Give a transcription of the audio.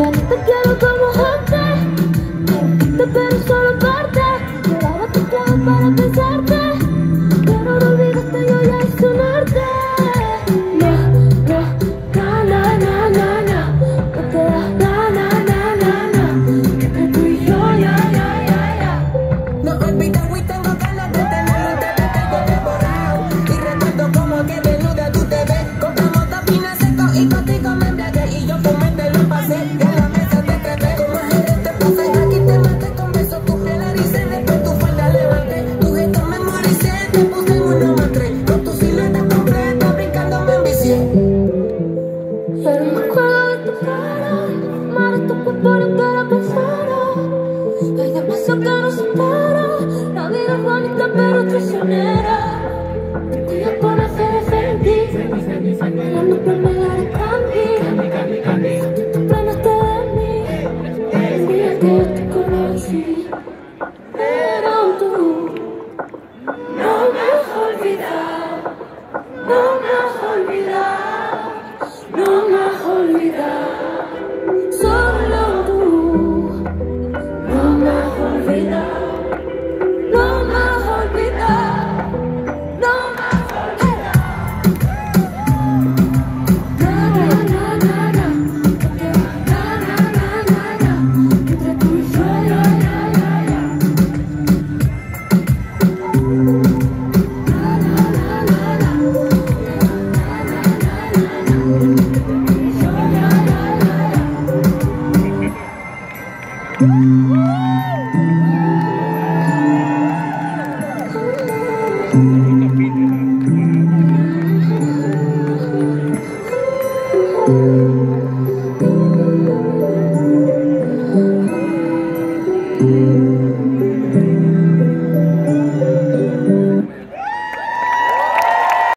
No te quiero como antes. Te pero solo parte. Lloraba tu clave para besarte. Pero no olvidaste yo ya sonarte. No, no, na, na, na, na, na. No te das na, na, na, na, na. Entre tú y yo, ya, ya, ya, ya. No olvido y tengo ganas de tenerlo te tengo devorado. Y recuerdo como que desnuda tú te ves. Compramos tapinas secos y contigo me embriagué. Y yo fumé te lo pasé. eso que nos espera La vida es bonita pero traicionera. Voy a conocer ese en ti Anhelando por me medio de candy Candy, Tú planaste de mí El día que yo te conocí Pero tú No me has olvidado. No me has olvidado. Thank you.